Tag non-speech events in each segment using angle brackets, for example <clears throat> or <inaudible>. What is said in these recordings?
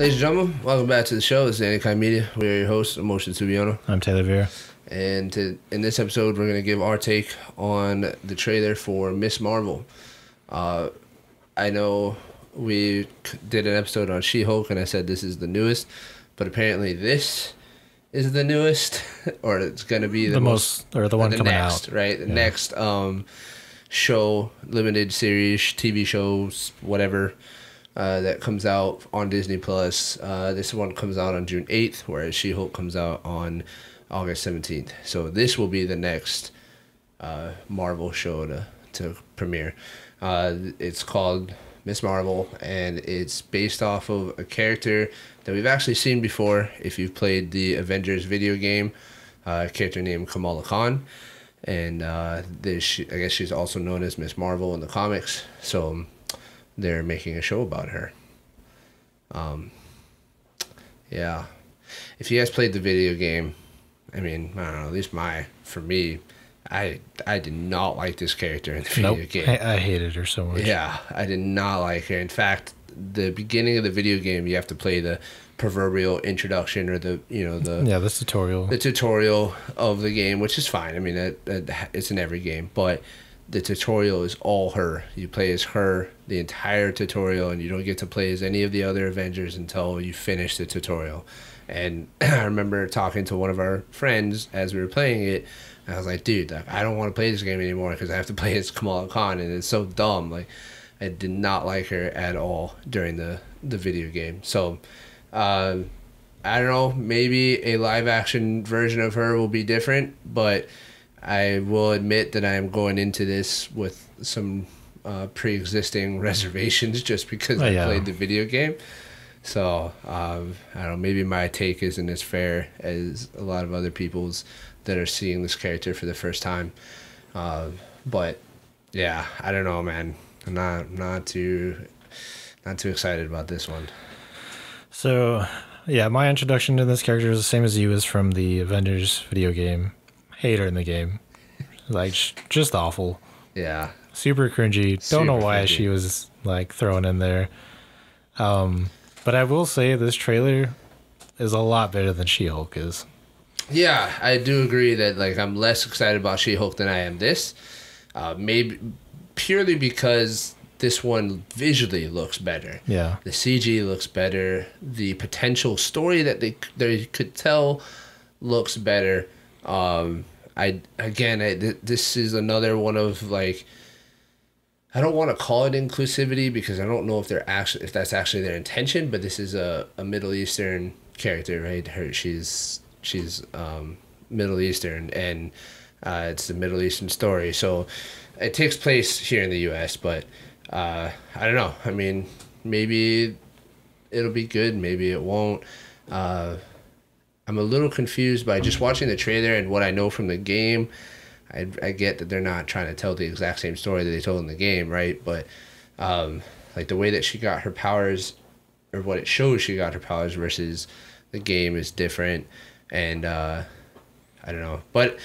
Ladies and gentlemen, welcome back to the show. This is Any Kine Media. We are your hosts, Emotion Subiano. I'm Taylor Vera. And to, in this episode, we're going to give our take on the trailer for Miss Marvel. Uh, I know we did an episode on She Hulk, and I said this is the newest, but apparently this is the newest, <laughs> or it's going to be the, The most, most, or the one the coming next, out. right? The Yeah. next um, show, limited series, TV shows, whatever. Uh, that comes out on Disney Plus. Uh, this one comes out on June eighth, whereas She Hulk comes out on August seventeenth. So this will be the next uh, Marvel show to to premiere. Uh, it's called Miss Marvel, and it's based off of a character that we've actually seen before. If you've played the Avengers video game, uh, a character named Kamala Khan, and this I guess she's also known as Miss Marvel in the comics. So they're making a show about her. Um, yeah, if you guys played the video game, I mean, I don't know. At least my for me, I I did not like this character in the video Nope. game. I, I hated her so much. Yeah, I did not like her. In fact, the beginning of the video game, you have to play the proverbial introduction or the you know the Yeah, this tutorial. the tutorial of the game, which is fine. I mean, it, it, it's in every game, but the tutorial is all her. You play as her the entire tutorial, and you don't get to play as any of the other Avengers until you finish the tutorial. And <clears throat> I remember talking to one of our friends as we were playing it. I was like, dude, I don't want to play this game anymore because I have to <laughs> play as Kamala Khan, and it's so dumb. Like, I did not like her at all during the the video game. So, uh, I don't know. Maybe a live action version of her will be different, but I will admit that I am going into this with some uh, pre existing <laughs> reservations just because Oh, I played the video game. So um, I don't know. Maybe my take isn't as fair as a lot of other people's that are seeing this character for the first time. Uh, but yeah, I don't know, man. I'm not not too not too excited about this one. So, yeah, my introduction to this character is the same as you is from the Avengers video game. Hate her in the game. Like, just awful. Yeah, Super cringy. Don't know why cringy. she was, like, thrown in there. Um, but I will say this trailer is a lot better than She Hulk is. Yeah, I do agree that like I'm less excited about She-Hulk than I am this. Uh, maybe purely because this one visually looks better. Yeah. The CG looks better. The potential story that they they could tell looks better. Um, I again, I, th- this is another one of like. I don't want to call it inclusivity because I don't know if they're actually if that's actually their intention, but this is a, a Middle Eastern character, right? Her she's she's um, Middle Eastern and uh, it's the Middle Eastern story. So it takes place here in the U.S., but uh, I don't know. I mean, maybe it'll be good, maybe it won't. Uh, I'm a little confused by just watching the trailer and what I know from the game. I, I get that they're not trying to tell the exact same story that they told in the game, right? But um, like the way that she got her powers, or what it shows she got her powers versus the game is different, and uh, I don't know. But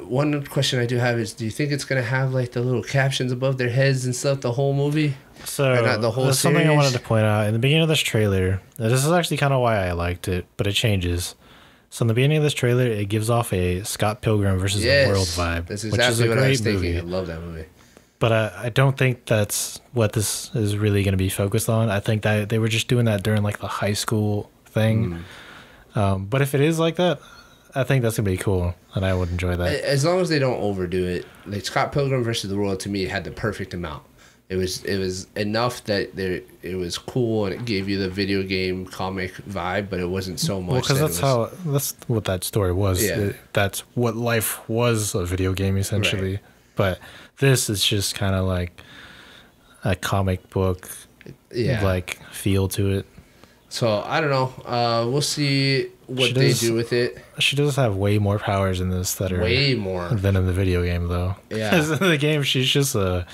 one question I do have is, do you think it's gonna have like the little captions above their heads and stuff the whole movie? So Or not the whole there's something I wanted to point out in the beginning of this trailer. This is actually kind of why I liked it, but it changes. So in the beginning of this trailer, it gives off a Scott Pilgrim versus Yes, the World vibe, That's which is a what I was great thinking. movie. I love that movie. But I, I don't think that's what this is really going to be focused on. I think that they were just doing that during like the high school thing. Hmm. Um, but if it is like that, I think that's gonna be cool, and I would enjoy that. As long as they don't overdo it, like Scott Pilgrim versus the World to me had the perfect amount. It was it was enough that there it was cool and it gave you the video game comic vibe, but it wasn't so much. Well, because that that's was- how that's what that story was. Yeah. It- that's what life was a video game essentially. Right. But this is just kind of like a comic book yeah. like feel to it. so I don't know. Uh, we'll see what She they does- do with it. She does have way more powers in this that are Way more. than in the video game though. Yeah, <laughs> in the game she's just a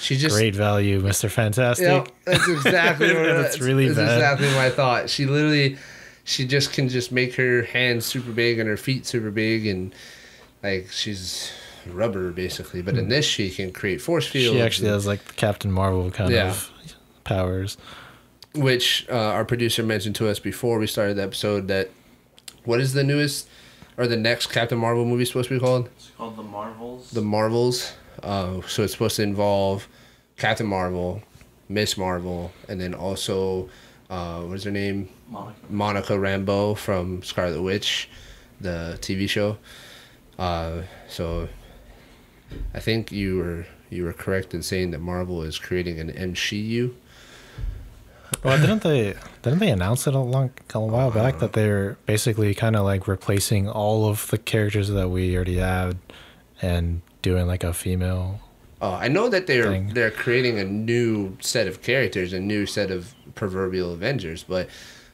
She just great value, Mr. Fantastic. Yep, that's exactly <laughs> what that's it's really that's bad. exactly my thought. She literally, she just can just make her hands super big and her feet super big and like she's rubber basically. But in this, she can create force fields. Hmm. She actually and- has like Captain Marvel kind Yeah. of powers. which uh, our producer mentioned to us before we started the episode that what is the newest or the next Captain Marvel movie supposed to be called? It's called The Marvels. The Marvels. Uh, so it's supposed to involve Captain Marvel, Miss Marvel, and then also uh, what's her name? Monica. Monica Rambeau from Scarlet Witch, the TV show. Uh, so I think you were you were correct in saying that Marvel is creating an MCU. Well, didn't they didn't they announce it a long a while back that they're basically kind of like replacing all of the characters that we already had and doing like a female? Uh, I know that they're Thing. they're creating a new set of characters, a new set of proverbial Avengers, but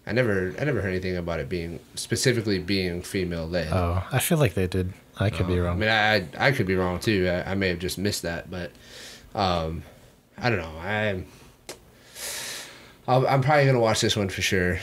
I never I never heard anything about it being specifically being female led. Oh, I feel like they did. I could be wrong. I mean, I I could be wrong too. I, I may have just missed that, but um, I don't know. I I'll, I'm probably gonna watch this one for sure.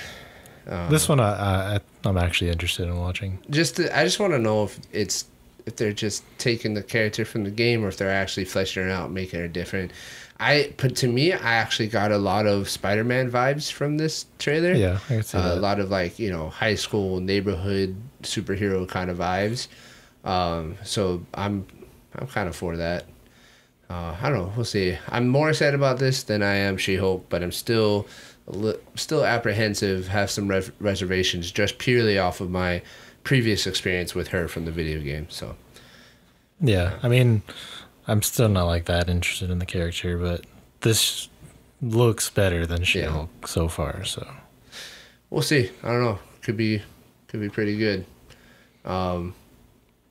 Um, This one, I, I I'm actually interested in watching. just to, I just want to know if it's if they're just taking the character from the game or if they're actually fleshing it out, making it different. I but to me, I actually got a lot of Spider-Man vibes from this trailer. Yeah, I could see Uh, a lot of like you know high school neighborhood superhero kind of vibes. Um, so I'm I'm kind of for that. Uh, I don't know. We'll see. I'm more excited about this than I am She-Hulk, but I'm still still apprehensive. Have some reservations just purely off of my previous experience with her from the video game. So Yeah, I mean, I'm still not like that interested in the character, but this looks better than She-Hulk so far. So we'll see. I don't know. Could be could be pretty good. Um,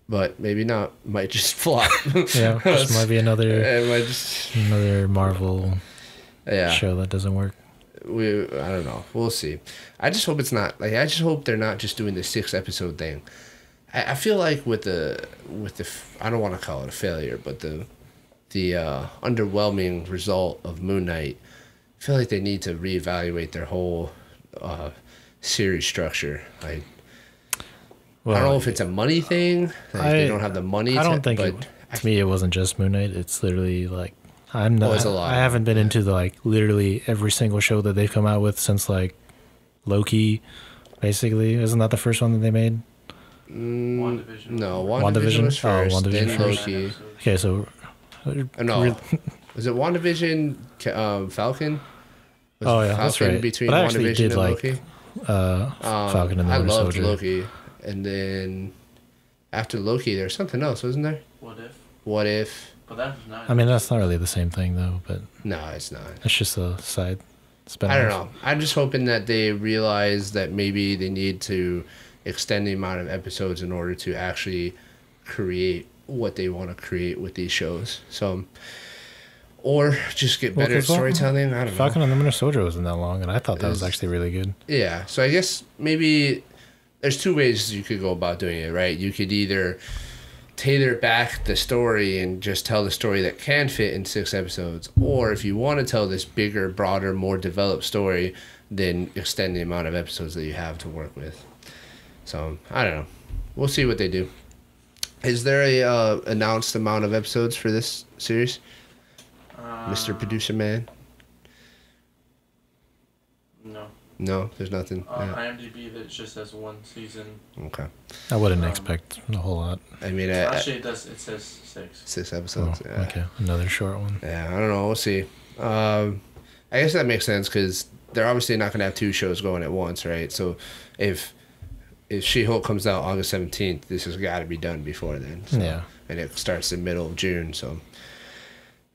but maybe not. Might just <laughs> flop. yeah, this might be another <laughs> just another Marvel yeah. show that doesn't work. we I don't know. We'll see. I just hope it's not like I just hope they're not just doing the six episode thing. I, I feel like with the with the I don't want to call it a failure, but the the uh, underwhelming result of Moon Knight, I feel like they need to reevaluate their whole uh, series structure. Like Well, I don't know if it's a money thing. Like they I- don't have the money. I don't think but it, to me it wasn't just Moon Knight. It's literally like I'm not. Oh, it's a lot. I haven't been into the like literally every single show that they've come out with since like Loki. Basically, isn't that the first one that they made? mm, WandaVision. no, WandaVision? WandaVision was Oh, first. WandaVision then first. Loki. Okay, so Uh, no, Real- was it WandaVision, Ca- um, Falcon? Was Oh, it yeah, that's Falcon right. Between But I actually WandaVision did and like Loki. uh, Um, Falcon and the I Winter loved Soldier. Loki, and then after Loki, there's something else, wasn't there? What if? What if? But that's not. I mean, that's not really the same thing though, but No, it's not. it's just a side spin. I don't know. I'm just hoping that they realize that maybe they need to extend the amount of episodes in order to actually create what they want to create with these shows. So, or just get better at 'cause Fal- storytelling. I don't know. Falcon and the Winter Soldier wasn't that long, and I thought that was It's- actually really good. Yeah. So I guess maybe there's two ways you could go about doing it, right? You could either tailor back the story and just tell the story that can fit in six episodes, or if you want to tell this bigger, broader, more developed story, then extend the amount of episodes that you have to work with. So I don't know. We'll see what they do. Is there a uh, announced amount of episodes for this series, uh, Mr. Producer Man? No. No, there's nothing. On Yeah. IMDb, that just says one season. Okay. I wouldn't Um, expect a whole lot. I mean, I, I- Actually, it does. It says six. Six episodes. yeah. okay, another short one. Yeah, I don't know. We'll see. Um, I guess that makes sense because they're obviously not going to have two shows going at once, right? So if if She Hulk comes out August seventeenth, this has got to be done before then. So, Yeah. and it starts in middle of June. So,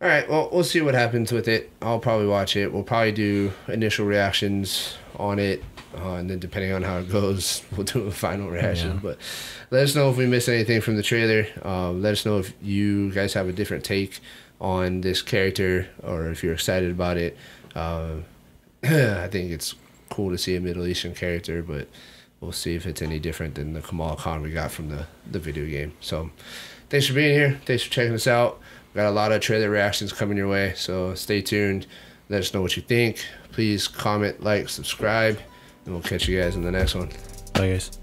all right. Well, we'll see what happens with it. I'll probably watch it. We'll probably do initial reactions on it, uh, and then depending on how it goes, <laughs> we'll do a final reaction. Yeah. But let us know if we miss anything from the trailer. Um, let us know if you guys have a different take on this character or if you're excited about it. Uh, <clears throat> I think it's cool to see a Middle Eastern character, but we'll see if it's any different than the Kamal Khan we got from the, the video game. So thanks for being here. Thanks for checking us out. Got a lot of trailer reactions coming your way, so stay tuned. Let us know what you think. Please comment, like, subscribe, and we'll catch you guys in the next one. Bye, guys.